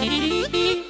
Hee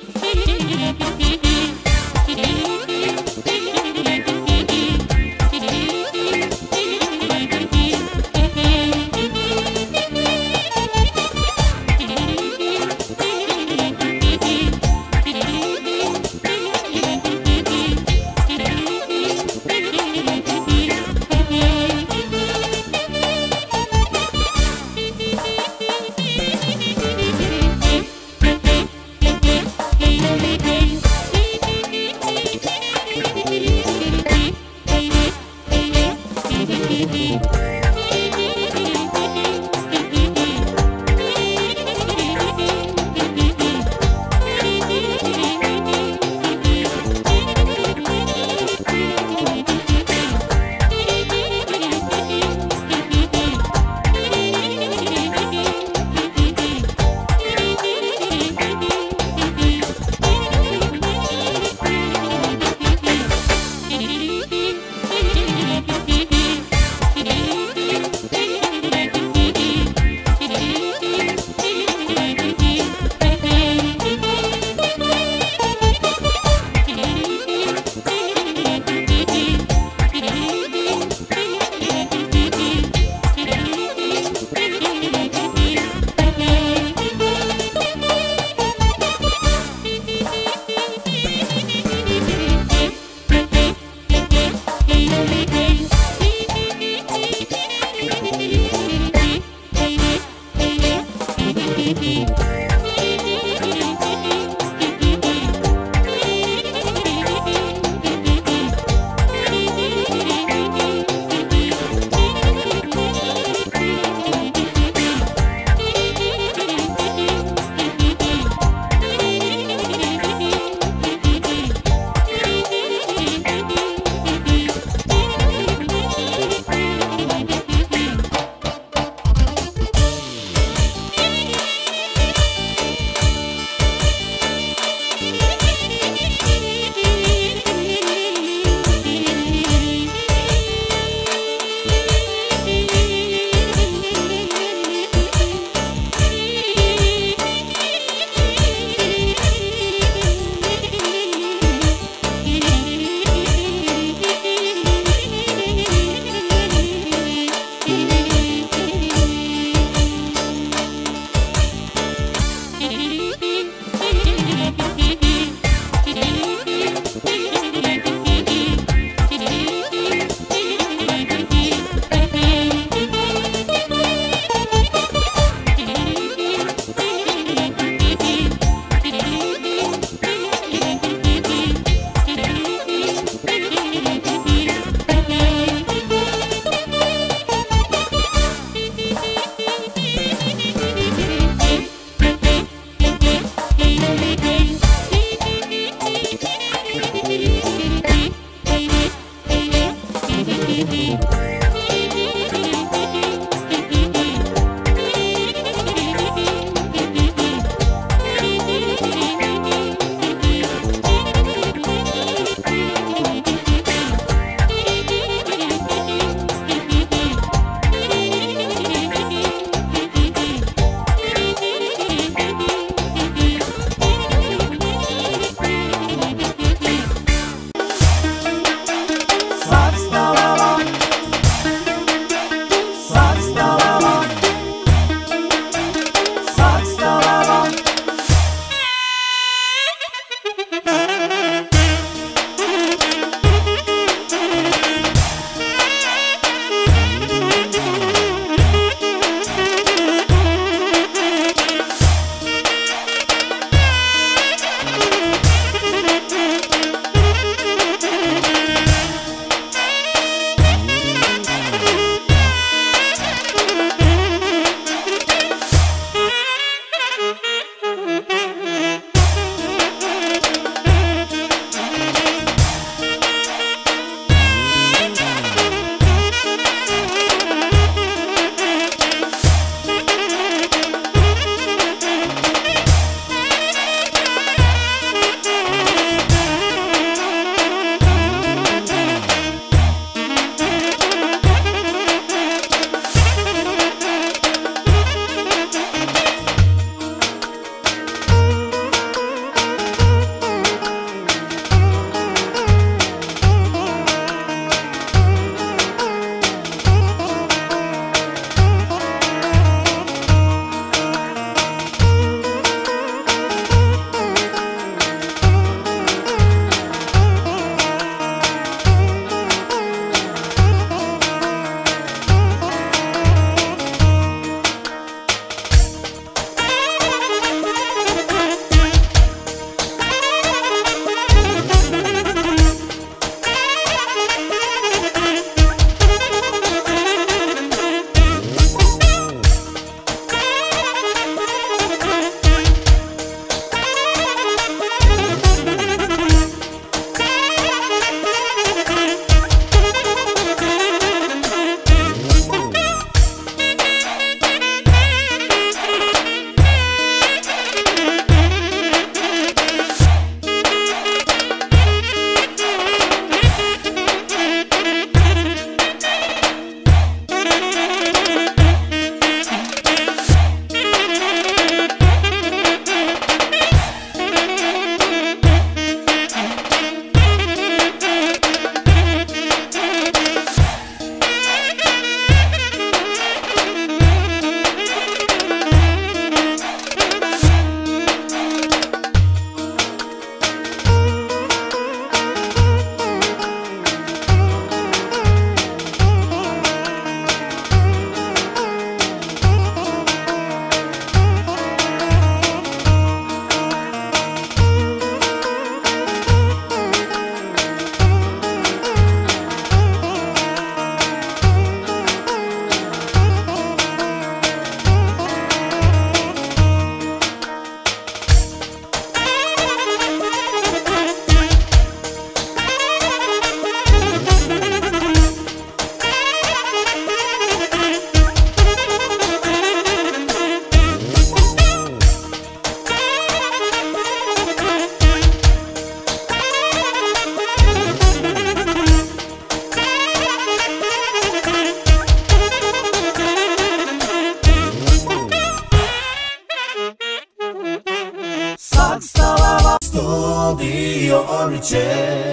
oriche